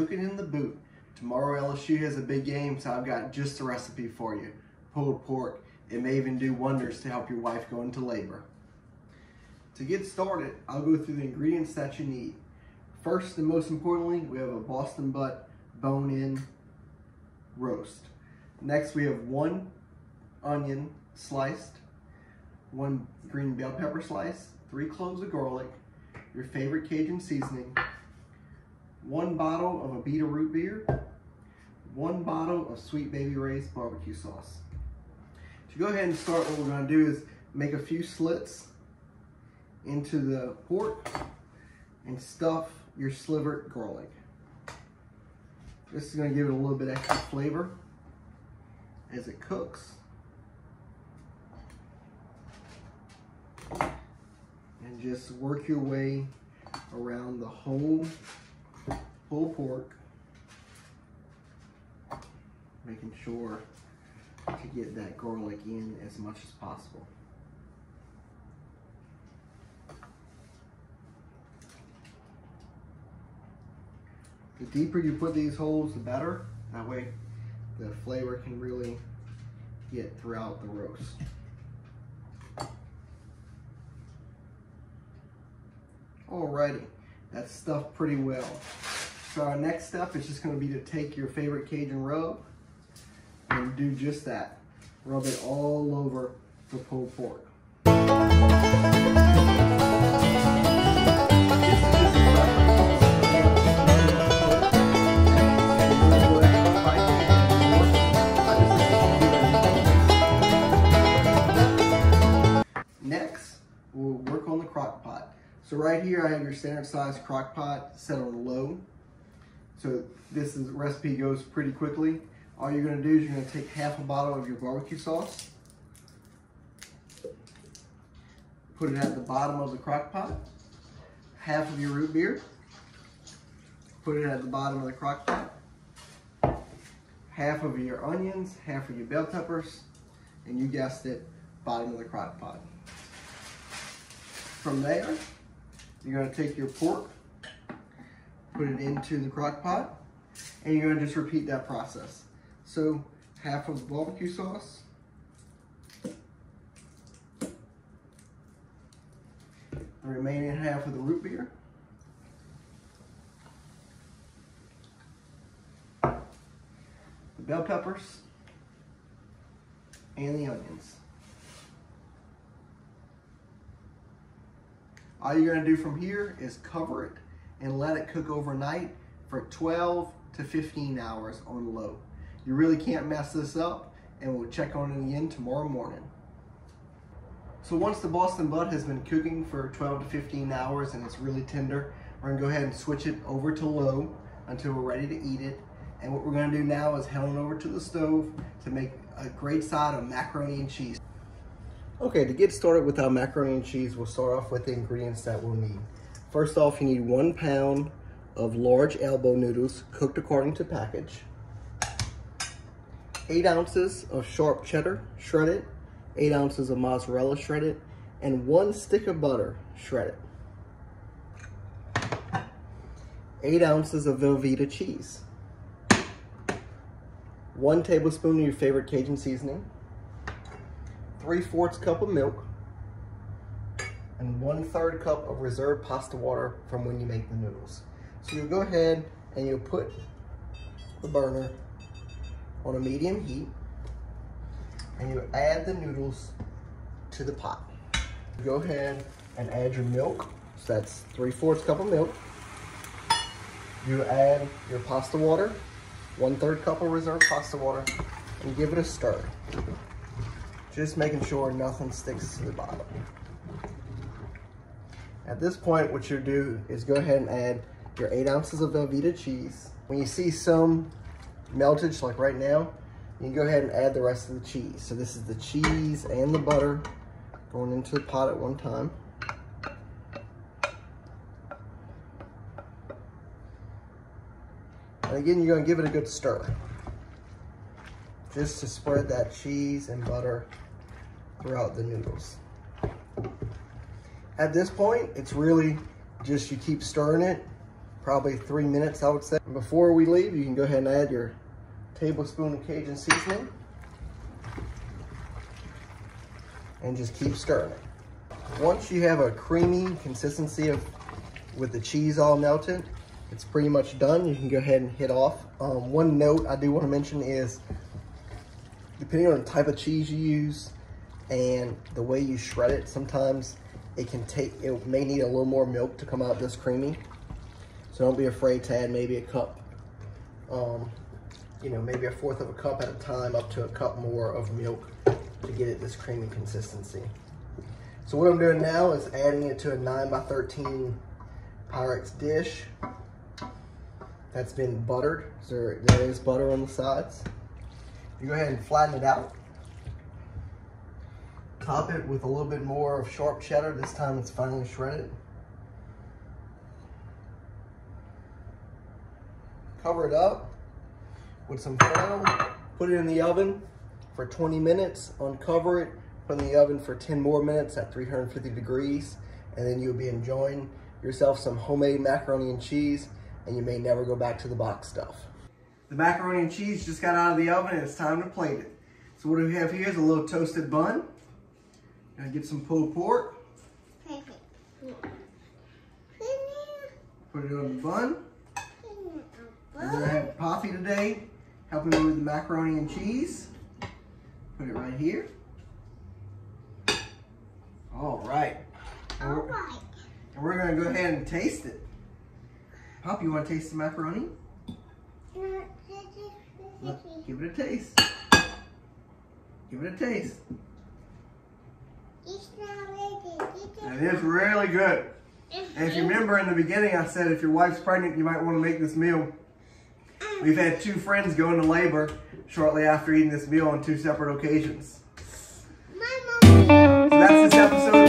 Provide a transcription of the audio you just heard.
cooking in the boot. Tomorrow LSU has a big game, so I've got just the recipe for you. Pulled pork. It may even do wonders to help your wife go into labor. To get started, I'll go through the ingredients that you need. First and most importantly, we have a Boston butt bone-in roast. Next, we have one onion sliced, one green bell pepper slice, three cloves of garlic, your favorite Cajun seasoning, one bottle of Abita root beer, one bottle of Sweet Baby Ray's barbecue sauce. To go ahead and start, what we're gonna do is make a few slits into the pork and stuff your slivered garlic. This is gonna give it a little bit extra flavor as it cooks. And just work your way around the whole, whole pork, making sure to get that garlic in as much as possible. The deeper you put these holes, the better. That way the flavor can really get throughout the roast. Alrighty, that's stuffed pretty well. So our uh, next step is just gonna be to take your favorite Cajun rub and do just that. Rub it all over the pulled pork. Next, we'll work on the crock pot. So right here, I have your standard size crock pot set on low. So this is, recipe goes pretty quickly. All you're gonna do is you're gonna take half a bottle of your barbecue sauce, put it at the bottom of the crock pot, half of your root beer, put it at the bottom of the crock pot, half of your onions, half of your bell peppers, and you guessed it, bottom of the crock pot. From there, you're gonna take your pork, put it into the crock pot, and you're gonna just repeat that process. So half of the barbecue sauce, the remaining half of the root beer, the bell peppers, and the onions. All you're gonna do from here is cover it and let it cook overnight for 12 to 15 hours on low. You really can't mess this up and we'll check on it again tomorrow morning. So once the Boston butt has been cooking for 12 to 15 hours and it's really tender, we're gonna go ahead and switch it over to low until we're ready to eat it. And what we're gonna do now is head on over to the stove to make a great side of macaroni and cheese. Okay, to get started with our macaroni and cheese, we'll start off with the ingredients that we'll need. First off, you need one pound of large elbow noodles cooked according to package, eight ounces of sharp cheddar shredded, eight ounces of mozzarella shredded, and one stick of butter shredded. Eight ounces of Velveeta cheese, one tablespoon of your favorite Cajun seasoning, 3 fourths cup of milk, and one third cup of reserved pasta water from when you make the noodles. So you'll go ahead and you'll put the burner on a medium heat and you add the noodles to the pot. Go ahead and add your milk. So that's 3 fourths cup of milk. You add your pasta water, one third cup of reserved pasta water, and give it a stir. Just making sure nothing sticks to the bottom. At this point, what you'll do is go ahead and add your eight ounces of Velveeta cheese. When you see some meltage, like right now, you can go ahead and add the rest of the cheese. So this is the cheese and the butter going into the pot at one time. And again, you're gonna give it a good stir. Just to spread that cheese and butter throughout the noodles. At this point, it's really just you keep stirring it probably three minutes, I would say. Before we leave, you can go ahead and add your tablespoon of Cajun seasoning. And just keep stirring it. Once you have a creamy consistency of with the cheese all melted, it's pretty much done. You can go ahead and hit off. Um, one note I do want to mention is, depending on the type of cheese you use and the way you shred it, sometimes it can take, it may need a little more milk to come out this creamy. So don't be afraid to add maybe a cup, um, you know, maybe a fourth of a cup at a time up to a cup more of milk to get it this creamy consistency. So what I'm doing now is adding it to a 9 by 13 Pyrex dish that's been buttered. So there is butter on the sides. You go ahead and flatten it out. Top it with a little bit more of sharp cheddar. This time it's finely shredded. Cover it up with some foil. Put it in the oven for 20 minutes. Uncover it. Put in the oven for 10 more minutes at 350 degrees. And then you'll be enjoying yourself some homemade macaroni and cheese and you may never go back to the box stuff. The macaroni and cheese just got out of the oven and it's time to plate it. So what do we have here is a little toasted bun. Gonna get some pulled pork. Put it on the bun. We're gonna have Poppy today helping me with the macaroni and cheese. Put it right here. All right. All right. And we're gonna go ahead and taste it. Poppy, you wanna taste the macaroni? Look, give it a taste. Give it a taste. It is really good. And if you remember in the beginning, I said if your wife's pregnant, you might want to make this meal. We've had two friends go into labor shortly after eating this meal on two separate occasions. So that's this episode.